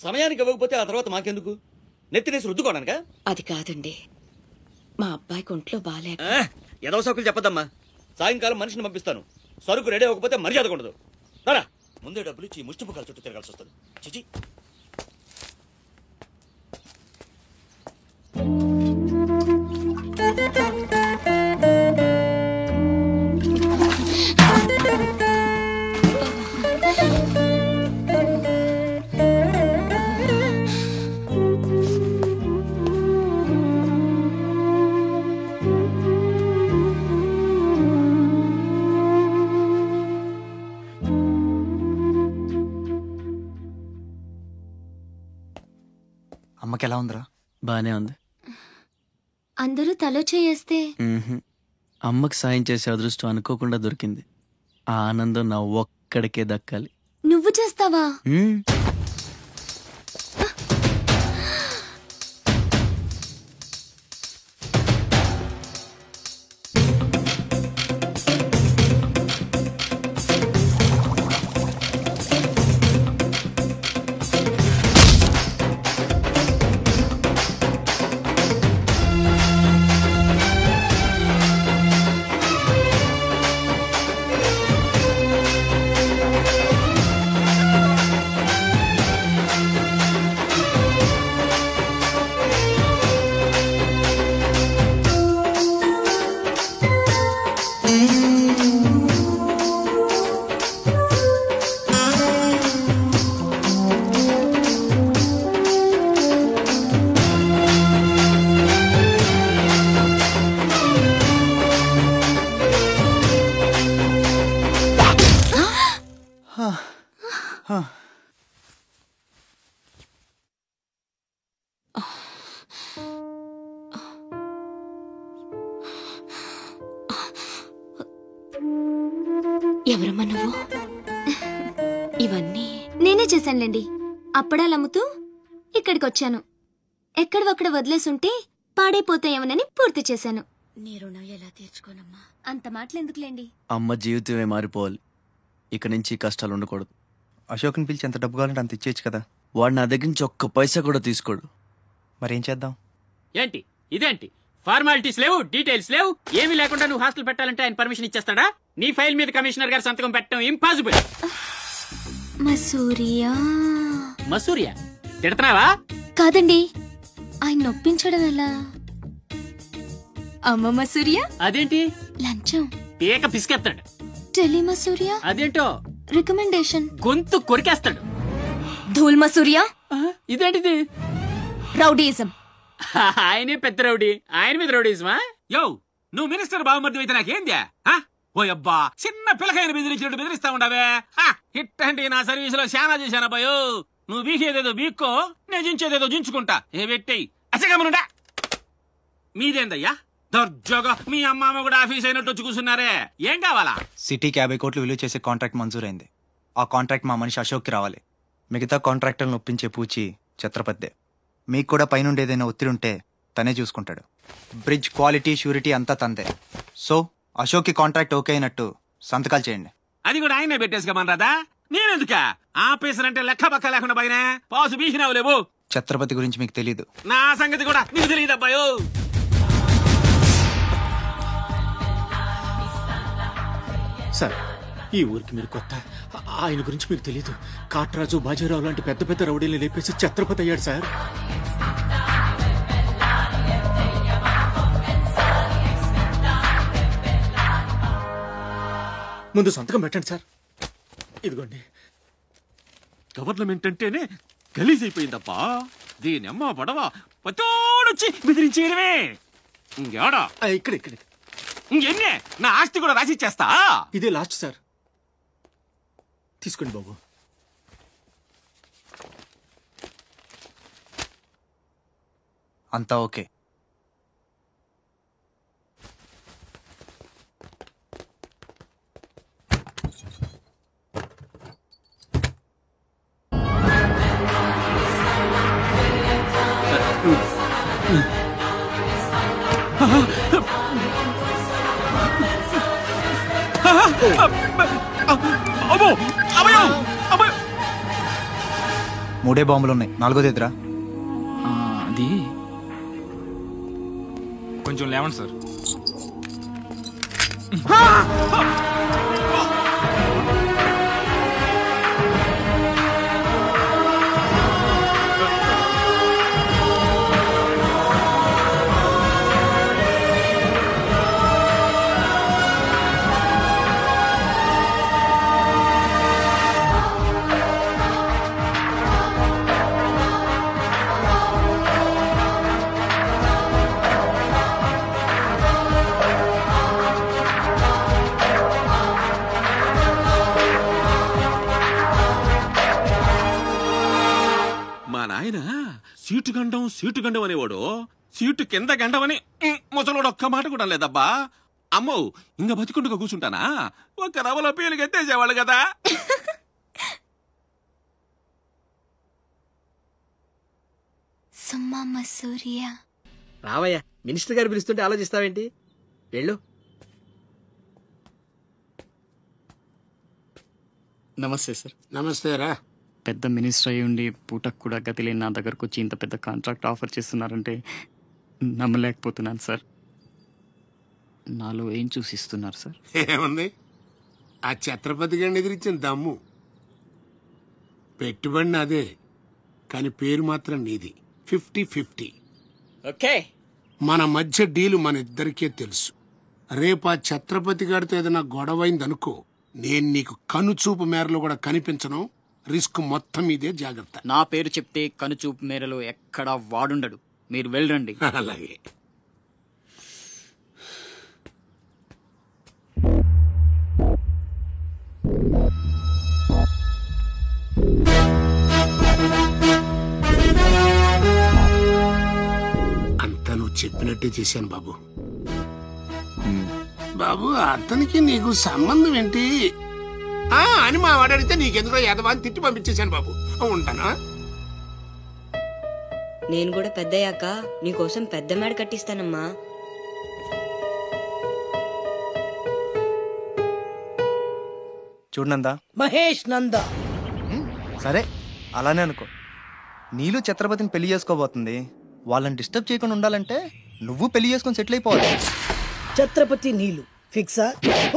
సమయానికి ఇవ్వకపోతే ఆ తర్వాత మాకెందుకు? నెత్తినేసి రుద్దుకోవడానికా? అది కాదండి. మా అబ్బాయికి ఒంట్లో బాగాలేక ఆ, ఎదవ సోకులు చెప్పదమ్మా సాయంకాలం మనిషిని పంపిస్తాను. సరుకు రెడీ అవ్వకపోతే మర్యాద ఉండదు రారా. ముందే డబ్బులు ఇచ్చి ముష్టి ముఖాల చుట్టూ తిరగాల్సి వస్తుంది. చిచి. అమ్మకి ఎలా ఉందిరా? బానే ఉంది. అందరూ తలో చేయేస్తే? మ్మ్హ్మ్. అమ్మకి సాయం చేసే అదృష్టం అనుకోకుండా దొరికింది. ఆ ఆనందం నా ఒక్కడికే దక్కాలి. నువ్వు చేస్తావా? అప్పడాలు అమ్ముతూ ఇక్కడికి వచ్చాను ఎక్కడవక్కడ వదిలేసుంటే పాడైపోతాయేమోనని పూర్తి చేశాను. నీ రుణం ఎలా తీర్చుకోనమ్మా? అంత మాటలు ఎందుకులేండి అమ్మ జీవితమే మారిపోవాలి. ఇక నుంచి కష్టాలు ఉండకూడదు. అశోక్ని పిలిచి ఎంత డబ్బు కావాలంటే అంత ఇచ్చేయచ్చు కదా. వాడు నా దగ్గర నుంచి ఒక్క పైసా కూడా తీసుకోడు. మరేం చేద్దాం? ఏంటి? ఇదేంటి? ఫార్మాలిటీస్ లేవు డీటెయిల్స్ లేవు ఏమీ లేకుండా నువ్వు హాస్టల్ పెట్టాలంటే ఆయన పర్మిషన్ ఇచ్చేస్తాడా? నీ ఫైల్ మీద కమిషనర్ గారు సంతకం పెట్టడం ఇంపాసిబుల్. మసూరియా. మసూరియా? తిడుతున్నావా? కాదండి. ఆయన నొప్పించడం ఎలా? అమ్మ మసూరియా? అదేంటి? లంచం. పీక పిసికేస్తాడు టెలి మసూరియా? అదేంటో? రికమెండేషన్. గొంతు కొరికేస్తాడు. ధూల్ మసూరియా? ఇదేంటిది? రౌడీయిజం ఆయనే పెద్ద రౌడీ. ఆయన మీద రౌడీజమా? యో నువ్వు మినిస్టర్ బావమర్ది అయితే నాకేంద్యా ఆ? ఓ అబ్బా చిన్న పిల్లకాయని బెదిరించినట్టు బెదిరిస్తా ఉండవే. ఆ, ఇట్టంటి నా సర్వీసులో శానా చేశానబ్బాయో నువ్వు బీకేదేదో బీక్కో నేను జించేదేదో జించుకుంటా. ఏ పెట్టేయి అసగమనుండా మీదేందయ్యా? దర్జాగా మీ అమ్మామ కూడా ఆఫీస్ అయినట్టు వచ్చి కూర్చున్నారే. ఏం కావాలా? సిటీకి యాభై కోట్లు విలువ చేసే కాంట్రాక్ట్ మంజూరైంది. ఆ కాంట్రాక్ట్ మా మనిషి అశోక్కి రావాలి. మిగతా కాంట్రాక్టర్లను ఒప్పించే పూచి ఛత్రపతిదే. మీకు కూడా పైనుండి ఏదైనా ఒత్తిడి ఉంటే తనే చూసుకుంటాడు. బ్రిడ్జ్ క్వాలిటీ షూరిటీ అంతా తందే. సో అశోక్కి కాంట్రాక్ట్ ఓకే అయినట్టు సంతకాలు చేయండి. అది కూడా ఆయనే పెట్టేసుకోమనరాదా? నేనెందుక? ఆఫీసర్ అంటే లెక్క పక్క లేకుండా పైన పాసు బీసినావు లేవు. ఛత్రపతి గురించి మీకు తెలీదు. నా సంగతి కూడా నీకు తెలియదు అబ్బాయో. సార్ ఈ ఊరికి మీరు కొత్త. ఆయన గురించి మీకు తెలియదు కాట్రాజు బాజీరావు లాంటి పెద్ద పెద్ద రౌడీలు లేపేసి ఛత్రపతి అయ్యాడు సార్. ముందు సంతకం పెట్టండి సార్. ఇదిగోండి. గవర్నమెంట్ అంటేనే గలీజ్ అయిపోయిందప్పా దీని అమ్మ పడవ పతోడొచ్చి బెదిరించేయడమే ఇంకేడా ఇక్కడ ఇక్కడ. ఇంకెన్నే నా ఆస్తి కూడా రాసిచ్చేస్తా. ఇదే లాస్ట్ సార్. తీసుకోండి బాబు. అంతా ఓకే. మూడే బాంబులు ఉన్నాయి. నాలుగోది ఎదురా? అది? కొంచెం లేవండి సార్. సీటు గండం అనేవాడు సీటు కింద గండమని ఉమ్, ముసలోడు ఒక్క మాట కూడా లేదబ్బా. అమ్మో ఇంకా బతికుండగా కూర్చుంటానా? ఒక్క రవలో పేలు ఎత్తేసేవాళ్ళు కదా. సుమ్మమ్మ సూర్య రావయ్యా మినిస్టర్ గారు పిలుస్తుంటే ఆలోచిస్తావేంటి? వెళ్ళు. నమస్తే సార్. నమస్తే రా. పెద్ద మినిస్టర్ అయ్యి ఉండి పూటకు కూడా గతి లేని నా దగ్గరకు వచ్చి ఇంత పెద్ద కాంట్రాక్ట్ ఆఫర్ చేస్తున్నారంటే నమ్మలేకపోతున్నాను సార్. నాలో ఏం చూసి ఇస్తున్నారు సార్? ఏముంది? ఆ ఛత్రపతి గారిని ఎదిరించిన దమ్ము. పెట్టుబడి అదే కానీ పేరు మాత్రం నీది. Fifty fifty. ఓకే. మన మధ్య డీలు మన ఇద్దరికే తెలుసు. రేపు ఆ ఛత్రపతి గారితో ఏదైనా గొడవైందనుకో నేను నీకు కనుచూపు మేరలో కూడా కనిపించను. రిస్క్ మొత్తం ఇదే జాగ్రత్త. నా పేరు చెప్తే కనుచూపు మేరలో ఎక్కడా వాడుండడు. మీరు వెళ్ళండి. అలాగే. అంతా నువ్వు చెప్పినట్టే చేశాను బాబు. బాబు అతనికి నీకు సంబంధం ఏంటి? ఆ అని మా వాడు అడిగితే నీకెందుకో యాదవా అని తిట్టి పంపించేశాను బాబు. ఉంటానా? నేను కూడా పెద్దయ్యాక నీకోసం పెద్ద మేడ కట్టిస్తానమ్మా. చూడనందా మహేష్ నంద. సరే అలానే అనుకో. నీళ్ళు ఛత్రపతిని పెళ్ళి చేసుకోబోతుంది. వాళ్ళని డిస్టర్బ్ చేయకుండా ఉండాలంటే నువ్వు పెళ్ళి చేసుకొని సెటిల్ అయిపోవాలి. ఛత్రపతి నీలు. ఫిక్సా?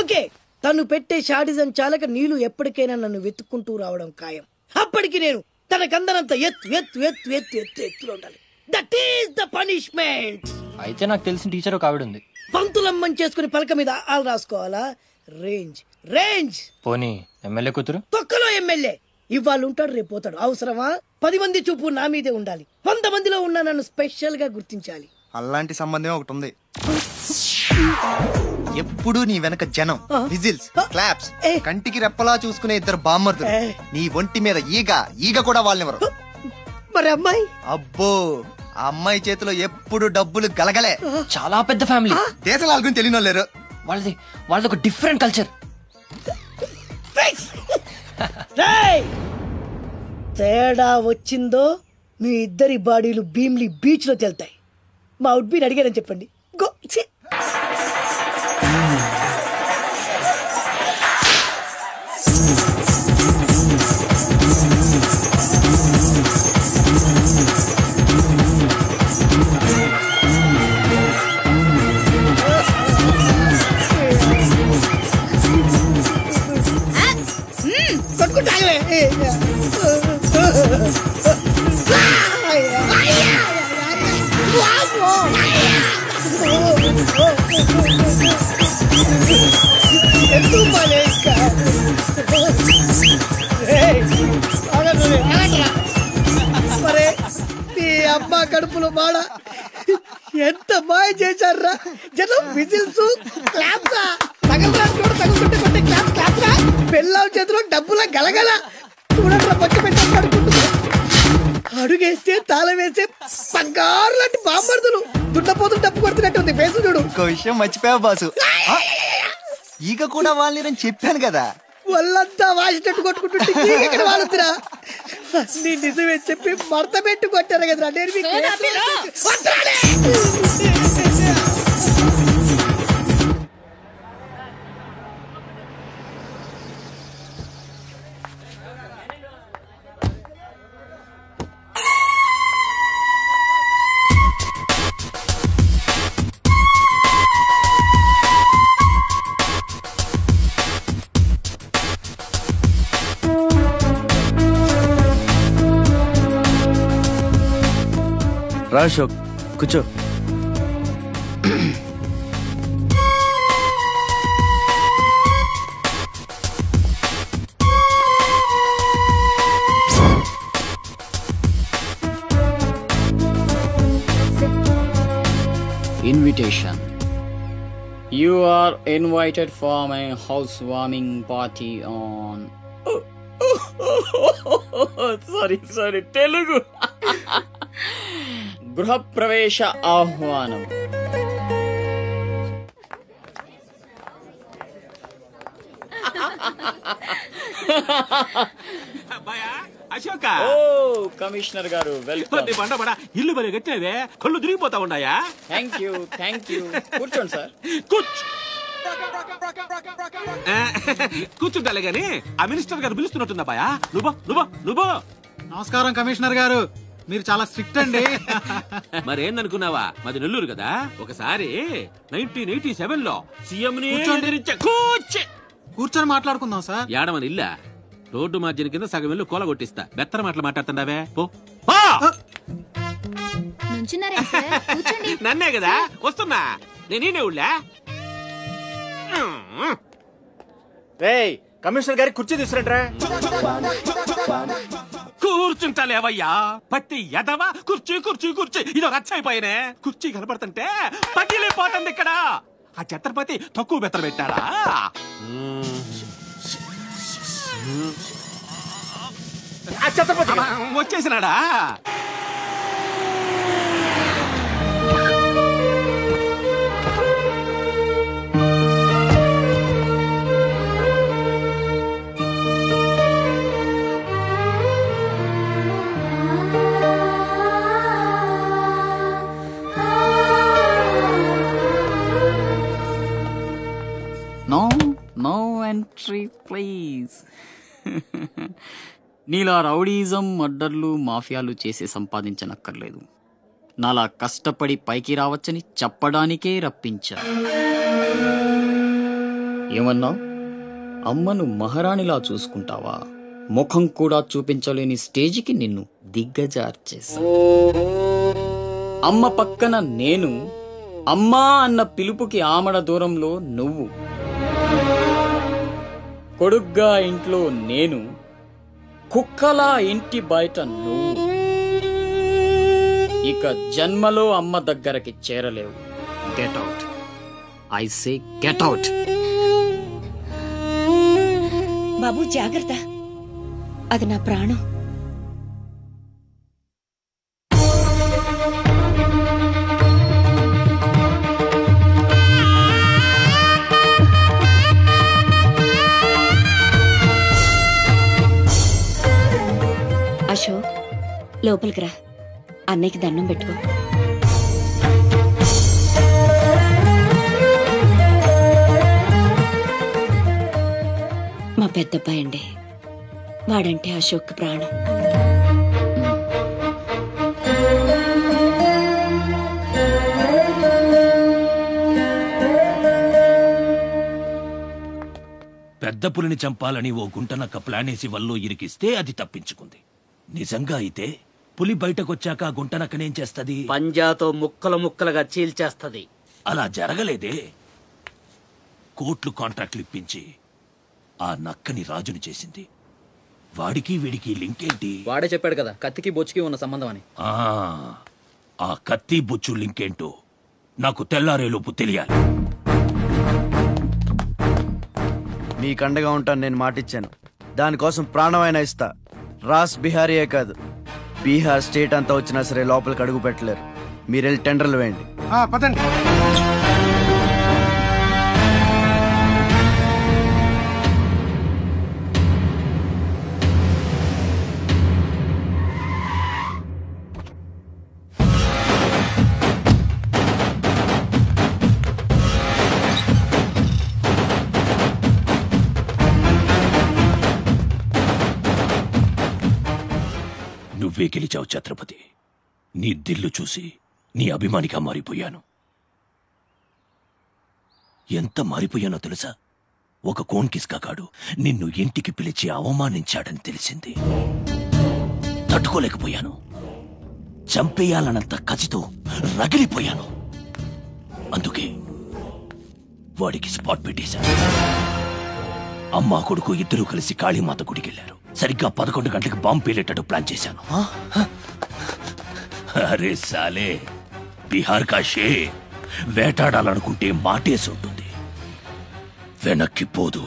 ఓకే. తను పెట్టే షాడిజం చాలక నీలు ఎప్పటికైనా నన్ను వెతుక్కుంటూ రావడం ఖాయం. అప్పటికి నేను తనకందనంత ఎత్తు ఎత్తు ఎత్తు ఎత్తు ఎత్తు ఎత్తులో ఉండాలి. దట్ ఈస్ ద పనిష్మెంట్ అయితే నాకు తెలిసిన టీచర్ ఒక ఆవిడ ఉంది. పంతులమ్మని చేసుకుని పలక మీద ఆలు రాసుకోవాలా? రేంజ్ రేంజ్ పోనీ ఎమ్మెల్యే కూతురు? తొక్కలో ఎమ్మెల్యే. ఇవాళ ఉంటాడు రేపు పోతాడు. అవసరమా? పది మంది చూపు నా మీదే ఉండాలి. వంద మందిలో ఉన్న నన్ను స్పెషల్గా గుర్తించాలి. అలాంటి సంబంధం ఒకటి ఉంది. ఎప్పుడు నీ వెనక జనం విజిల్స్ క్లాప్స్ కంటికి రెప్పలా చూసుకునే ఇద్దరు బామ్మర్దులు. నీ ఒంటి మీద ఈగ ఈగ కూడా వాళ్ళనివ్వరు మరి అమ్మాయి? అబ్బో ఆ అమ్మాయి చేతిలో ఎప్పుడు డబ్బులు గలగలే. చాలా పెద్ద ఫ్యామిలీ. దేశాల గురించి తెలియని వాళ్ళు లేరు. వాళ్ళది వాళ్ళది ఒక డిఫరెంట్ కల్చర్! తేడా వచ్చిందో మీ ఇద్దరి బాడీలు భీమ్లీ బీచ్లో తేలుతాయి. మా ఉడ్బీని అడిగారని చెప్పండి. మాయ చేశారా జనం విజిల్స్ క్లాప్సా తగలరా చూడ తగులుతుంటే కొట్టే క్లాప్ క్లాప్సా పెళ్ళాం చేతిలో డబ్బుల గలగల. చూడండి పక్క పెట్టారు అడుగుతుంది అడుగేస్తే తాళం వేస్తే బంగారు లాంటి బాంబర్దులు దున్నపోతులు డబ్బు కొడుతున్నట్టు ఉంది. ఫేసు చూడు. ఇంకో విషయం మర్చిపోయావు బాసు. ఈగ కూడా వాళ్ళని చెప్పాను కదా. వాళ్ళంతా వాసినట్టు కొట్టుకుంటుంటే ఇక్కడ వాళ్ళుతురా నీ నిజమే చెప్పి మడత పెట్టి కొట్టారు కదరా నేను మీకు 아셔 그쵸? Invitation You are invited for my housewarming party on sorry, sorry, Telugu. గృహప్రవేశ ఆహ్వానం. అశోక. ఓ కమిషనర్ గారు వెల్కమ్. బండ బడ. ఇల్లు బలి కట్టినవే. కళ్ళు తిరిగిపోతా ఉన్నాయా? థ్యాంక్ యూ థ్యాంక్ యూ కూర్చోండి సార్. కూర్చో. ఆ, కూర్చుంటాలే గాని ఆ మినిస్టర్ గారు పిలుస్తున్నట్టుందా బాయా నువ్వు నువ్వు నువ్వు నమస్కారం కమిషనర్ గారు. మీరు చాలా స్ట్రిక్ట్ అండి. మరేందనుకున్నావా? మాది నెల్లూరు కదా. ఒకసారి నైన్టీన్ ఎయిటీ సెవెన్లో సీఎం కూర్చొని మాట్లాడుకుందాం సార్. ఏడమని ఇల్లా రోడ్డు మార్జిన్ కింద సగం ఇల్లు కూల కొట్టిస్తా బెత్తర మాటలు మాట్లాడుతుండవే. పో. పో! నుంచున్నారా సార్? కూర్చోండి. నన్నే కదా? వస్తున్నా. నేనే ఉళ్ళా రేయ్ కమిషనర్ గారికి కుర్చీ తీసుకురంట్రా కూర్చుంటాలేవయ్యా. పత్తి ఎదవా? కుర్చీ కుర్చీ కుర్చీ. ఇది రచ్చైపోయినే కుర్చీ కనపడుతుంటే పగిలిపోతుంది ఇక్కడ. ఆ ఛత్రపతి తక్కువ బెత్తర పెట్టారా ఆ ఛత్రపతి. వచ్చేసినాడా? ప్లీజ్ నీలా రౌడీజం మర్డర్లు మాఫియాలు చేసి సంపాదించనక్కర్లేదు. నాలా కష్టపడి పైకి రావచ్చని చెప్పడానికే రప్పించా. ఏమన్నా? అమ్మను మహారాణిలా చూసుకుంటావా? ముఖం కూడా చూపించలేని స్టేజికి నిన్ను దిగ్గజార్చేసా అమ్మ పక్కన నేను అమ్మా అన్న పిలుపుకి ఆమడ దూరంలో నువ్వు. కొడుగ్గా ఇంట్లో నేను కుక్కలా ఇంటి బయట నువ్వు. ఇక జన్మలో అమ్మ దగ్గరకి చేరలేవు. Get out I say get out బాబు జాగ్రత్త. అది నా ప్రాణం. లోపలికి రా. అన్నయ్యకి దండం పెట్టుకో. మా పెద్దబ్బాయి అండి. వాడంటే అశోక్ ప్రాణం. పెద్ద పులిని చంపాలని ఓ గుంటనక్క ప్లానేసి వల్లో ఇరికిస్తే అది తప్పించుకుంది. నిజంగా అయితే పులి బయటకొచ్చాక ఆ గుంటనక్కనేం చేస్తది? పంజాతో ముక్కలు ముక్కలుగా చీల్చేస్తది. అలా జరగలేదే. కోట్లు కాంట్రాక్ట్లు ఇప్పించి ఆ నక్కని రాజుని చేసింది. వాడికి వీడికి లింక్ ఏంటి వాడే చెప్పాడు కదా కత్తికి బొచ్చుకి ఉన్న సంబంధం అని. ఆ, ఆ కత్తి బుచ్చు లింక్ ఏంటో నాకు తెల్లారేలోపు తెలియాలి. మీకు అండగా ఉంటాను నేను మాటిచ్చాను. దానికోసం ప్రాణమైనా ఇస్తా. రాస్ బిహారీయే కాదు. బీహార్ స్టేట్ అంతా వచ్చినా సరే లోపలికి అడుగు పెట్టలేరు. మీరు వెళ్ళి టెండర్లు వేయండి. పదండి. నువ్వే గెలిచావు ఛత్రపతి. నీ దిల్లు చూసి నీ అభిమానిగా మారిపోయాను. ఎంత మారిపోయానో తెలుసా? ఒక కోన్ కిస్కాకాడు నిన్ను ఇంటికి పిలిచి అవమానించాడని తెలిసింది. తట్టుకోలేకపోయాను. చంపేయాలన్నంత కసితో రగిలిపోయాను. అందుకే వాడికి స్పాట్ పెట్టేశాను. అమ్మా కొడుకు ఇద్దరు కలిసి కాళీమాత గుడికెళ్ళారు సరిగ్గా పదకొండు గంటలకు బాంబు పేలేటట్టు ప్లాన్ చేశాను. అరే సాలే బీహార్ కా షే వేటాడాలనుకుంటే మాటేసి ఉంటుంది వెనక్కి పోదు.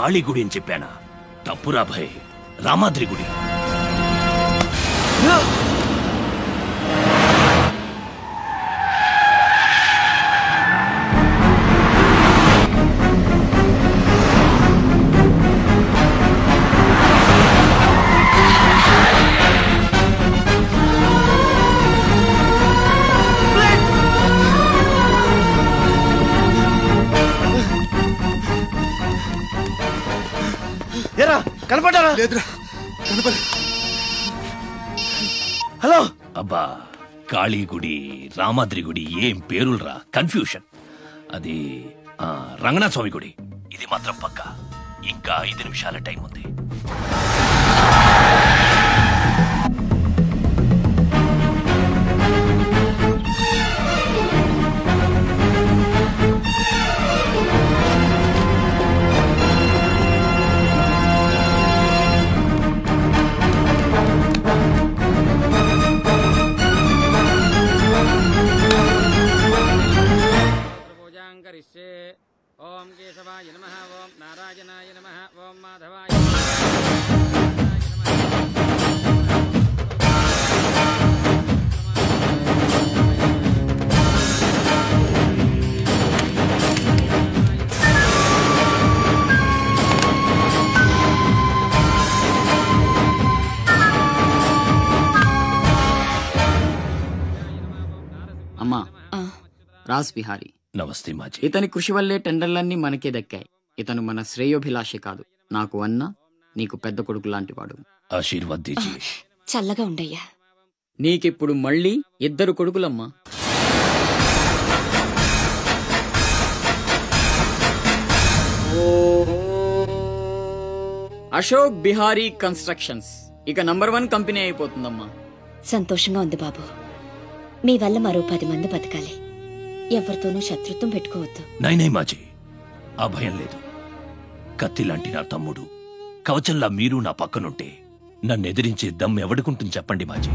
కాళీ గుడి అని చెప్పానా? తప్పురా భయ్. రామాద్రి గుడి. లేదురా. కనపడ హలో. అబ్బా కాళీ గుడి రామాద్రి గుడి ఏం పేరులరా? కన్ఫ్యూషన్. అది ఆ, రంగనాథ స్వామి గుడి. ఇది మాత్రం పక్క. ఇంకా ఐదు నిమిషాల టైం ఉంది. రాస్ బిహారీ నమస్తే మాజీ. ఇతని కృషి వల్లే టెండర్లన్నీ మనకే దక్కాయి. ఇతను మన శ్రేయోభిలాషే కాదు. నాకు అన్న నీకు పెద్ద కొడుకు లాంటివాడు. ఆశీర్వాద్ దీజీ చల్లగా ఉండయ్యా. నీకిప్పుడు మళ్ళీ ఇద్దరు కొడుకులమ్మా. అశోక్ బిహారీ కన్స్ట్రక్షన్స్. ఇక నంబర్ వన్ కంపెనీ అయిపోతుందమ్మా. సంతోషంగా ఉంది బాబు. మీ వల్ల మరో పది మంది బతకాలి. ఎవరితోనూ శత్రుత్వం పెట్టుకోవద్దు. నైనై మాజీ. ఆ భయం లేదు. కత్తి లాంటి నా తమ్ముడు కవచంలా మీరు నా పక్కనుంటే నన్ను ఎదిరించే దమ్ ఎవడుకుంటుంది చెప్పండి మాజీ.